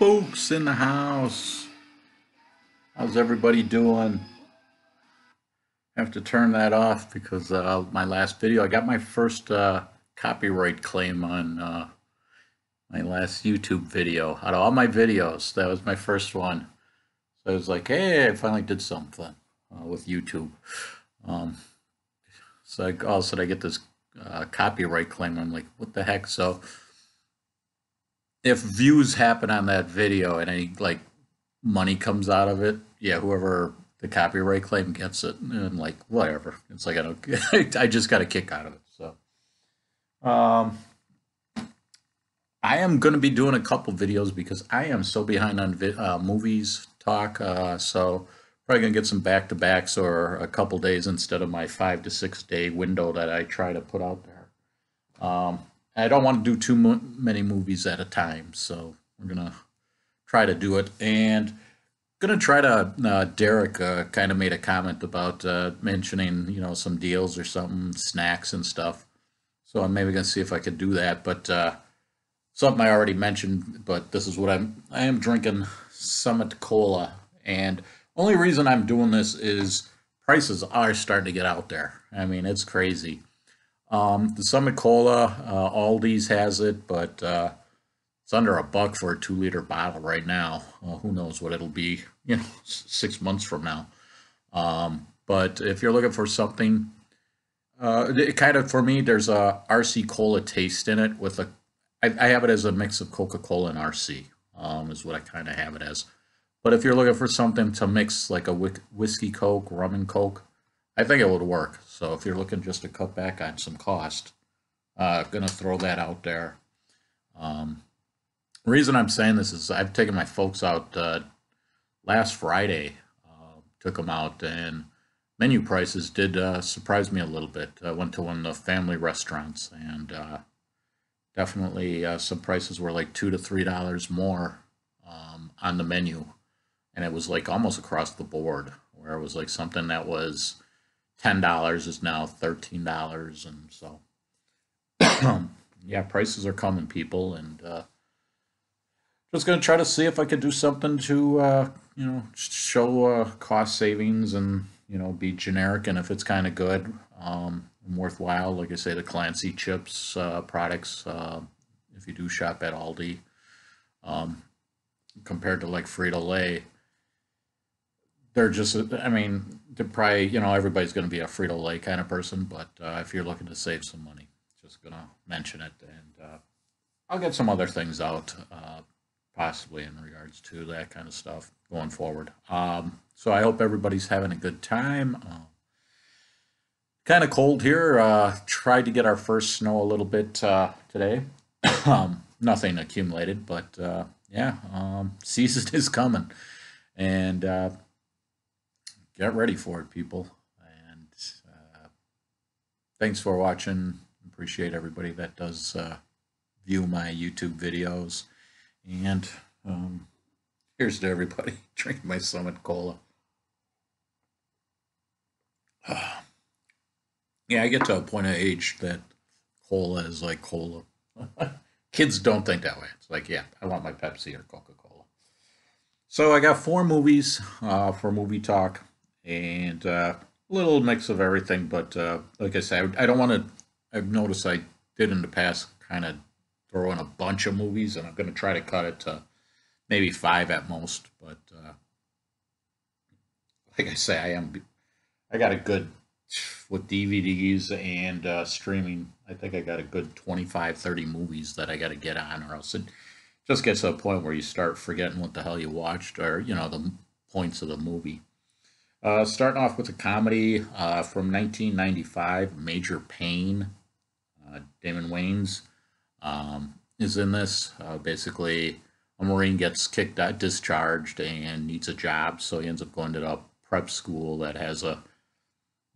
Fuchs in the house. How's everybody doing? I have to turn that off because uh, my last video, I got my first uh, copyright claim on uh, my last YouTube video. Out of all my videos, that was my first one. So I was like, hey, I finally did something uh, with YouTube. Um, so I, all of a sudden I get this uh, copyright claim. I'm like, what the heck? So if views happen on that video and any like money comes out of it, yeah, whoever the copyright claim gets it, and like whatever. It's like I don't, I just got a kick out of it. So, um, I am going to be doing a couple videos because I am so behind on vi- uh, movies talk. Uh, so probably gonna get some back to backs or a couple days instead of my five to six day window that I try to put out there. Um, I don't want to do too mo- many movies at a time, so we're gonna try to do it. And gonna try to. Uh, Derek uh, kind of made a comment about uh, mentioning, you know, some deals or something, snacks and stuff. So I'm maybe gonna see if I could do that. But uh, something I already mentioned. But this is what I'm. I am drinking Summit Cola, and only reason I'm doing this is prices are starting to get out there. I mean, it's crazy. Um, the Summit Cola, uh, Aldi's has it, but uh, it's under a buck for a two liter bottle right now. Who knows what it'll be, you know, six months from now. Um, but if you're looking for something, uh, it kind of for me, there's a RC Cola taste in it with a. I, I have it as a mix of Coca Cola and RC. Um, is what I kind of have it as. But if you're looking for something to mix like a whiskey Coke, rum and Coke, I think it would work. So if you're looking just to cut back on some cost, uh, gonna throw that out there. Um, reason I'm saying this is I've taken my folks out uh, last Friday, uh, took them out, and menu prices did uh, surprise me a little bit. I went to one of the family restaurants, and uh, definitely uh, some prices were like two to three dollars more um, on the menu, and it was like almost across the board, where it was like something that was ten dollars is now thirteen dollars, and so yeah, prices are coming, people, and uh, just gonna try to see if I could do something to uh, you know show uh, cost savings and you know be generic, and if it's kind of good, um, worthwhile, like I say, the Clancy chips uh, products, uh, if you do shop at Aldi, um, compared to like Frito Lay they're just i mean they're probably you know everybody's going to be a frito lay kind of person but uh, if you're looking to save some money just going to mention it and uh, i'll get some other things out uh, possibly in regards to that kind of stuff going forward. Um, so i hope everybody's having a good time. Uh, kind of cold here uh, tried to get our first snow a little bit uh, today. Um, nothing accumulated but yeah um, season is coming. And get ready for it, people. And uh, thanks for watching. Appreciate everybody that does uh, view my YouTube videos. And um, here's to everybody drinking my Summit Cola. Uh, yeah, I get to a point of age that cola is like cola. Kids don't think that way. It's like, yeah, I want my Pepsi or Coca Cola. So I got four movies uh, for movie talk and uh, a little mix of everything. But uh, like I said, I, I don't want to. I've noticed I did in the past kind of throw in a bunch of movies, and I'm going to try to cut it to maybe five at most. But uh, like I say, I am. I got a good with DVDs and uh, streaming. I think I got a good 25, 30 movies that I got to get on, or else it just gets to a point where you start forgetting what the hell you watched, or you know the points of the movie. Uh, starting off with a comedy uh, from 1995, Major Payne. Uh, Damon Wayans um, is in this. Uh, basically, a Marine gets kicked out, discharged, and needs a job, so he ends up going to a prep school that has a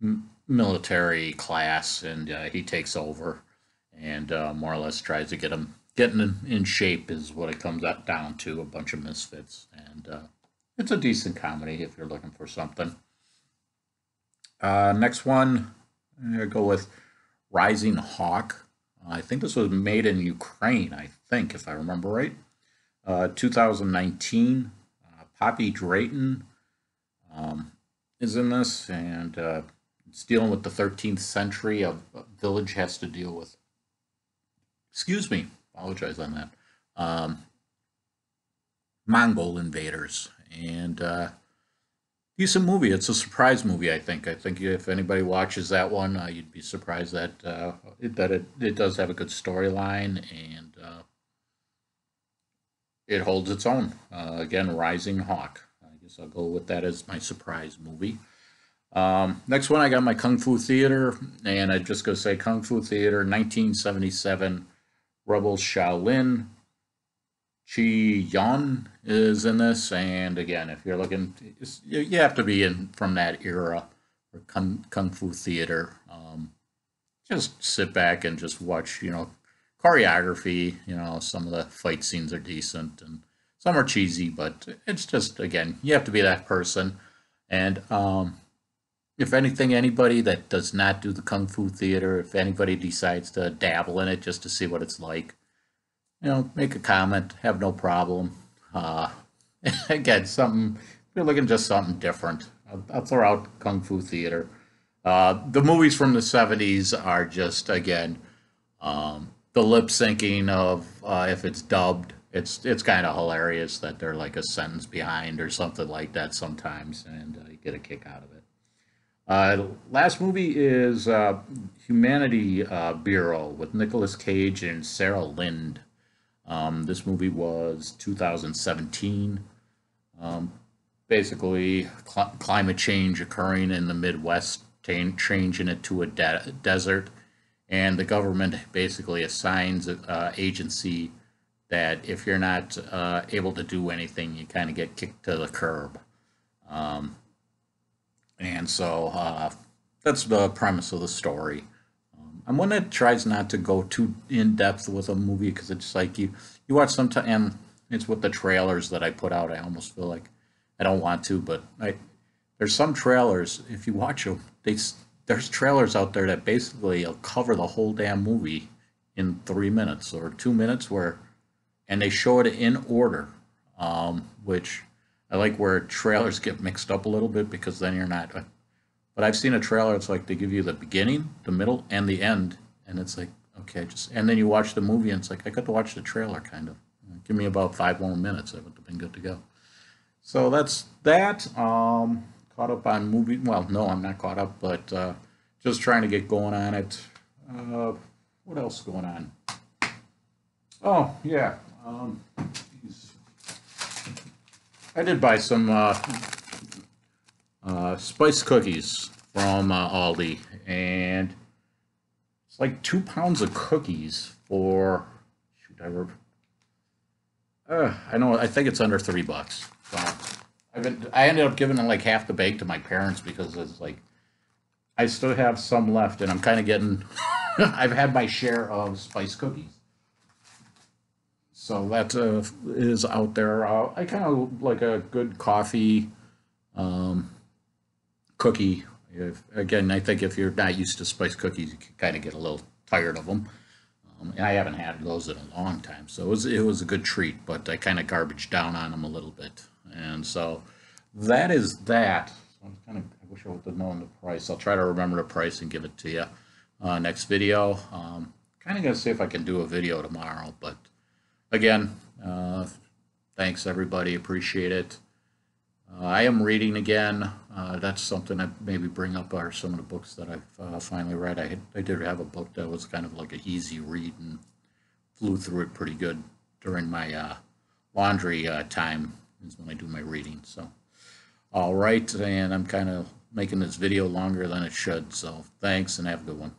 m- military class, and uh, he takes over and uh, more or less tries to get him getting in, in shape is what it comes down to a bunch of misfits and it's a decent comedy if you're looking for something. Uh, next one, I'm gonna go with Rising Hawk. I think this was made in Ukraine. I think, if I remember right. Uh, 2019, uh, Poppy Drayton um, is in this, and uh, it's dealing with the 13th century. A, a village has to deal with. Excuse me, apologize on that. Um, Mongol invaders, and uh, decent movie. It's a surprise movie. I think. I think if anybody watches that one, uh, you'd be surprised that uh, that it, it does have a good storyline and uh, it holds its own. Uh, again, Rising Hawk. I guess I'll go with that as my surprise movie. Um, next one, I got my Kung Fu Theater, and I just go say Kung Fu Theater, 1977, Rebels Shaolin. Chi Yun is in this, and again, if you're looking, you have to be in from that era or kung, kung fu theater. Um, just sit back and just watch, you know, choreography. You know, some of the fight scenes are decent, and some are cheesy, but it's just again, you have to be that person. And um, if anything, anybody that does not do the kung fu theater, if anybody decides to dabble in it just to see what it's like you know, make a comment, have no problem. Uh, again, something, if you're looking just something different. I'll, I'll throw out Kung Fu Theater. Uh, the movies from the 70s are just, again, um, the lip syncing of uh, if it's dubbed, it's it's kind of hilarious that they're like a sentence behind or something like that sometimes, and uh, you get a kick out of it. Uh, last movie is uh, Humanity uh, Bureau with Nicolas Cage and Sarah Lind. Um, this movie was 2017. Um, basically, cl- climate change occurring in the Midwest, t- changing it to a de- desert, and the government basically assigns an uh, agency that if you're not uh, able to do anything, you kind of get kicked to the curb. Um, and so uh, that's the premise of the story. I'm one that tries not to go too in depth with a movie because it's like you you watch some time and it's with the trailers that I put out. I almost feel like I don't want to, but I there's some trailers if you watch them, they there's trailers out there that basically cover the whole damn movie in three minutes or two minutes where and they show it in order um, which i like where trailers get mixed up a little bit because then you're not but I've seen a trailer. It's like they give you the beginning, the middle, and the end, and it's like okay, just and then you watch the movie, and it's like I got to watch the trailer, kind of. Give me about five more minutes. I would have been good to go. So that's that. Um, caught up on movie. Well, no, I'm not caught up, but uh, just trying to get going on it. Uh, what else going on? Oh yeah. Um, I did buy some uh, uh, spice cookies from uh, Aldi, and it's like two pounds of cookies for shoot, I were, uh, I know I think it's under three bucks. So I've been I ended up giving like half the bag to my parents because it's like I still have some left, and I'm kind of getting I've had my share of spice cookies. So that uh, is out there. Uh, I kind of like a good coffee. Um, cookie. If, again, I think if you're not used to spice cookies, you can kind of get a little tired of them. Um, I haven't had those in a long time, so it was it was a good treat. But I kind of garbage down on them a little bit, and so that is that. So I'm kind of I wish I would have known the price. I'll try to remember the price and give it to you uh, next video. Um, kind of gonna see if I can do a video tomorrow, but again, uh, thanks everybody, appreciate it. Uh, I am reading again. Uh, that's something I maybe bring up are some of the books that I've uh, finally read. I, had, I did have a book that was kind of like an easy read and flew through it pretty good during my uh, laundry uh, time is when I do my reading. So, all right, and I'm kind of making this video longer than it should. So thanks and have a good one.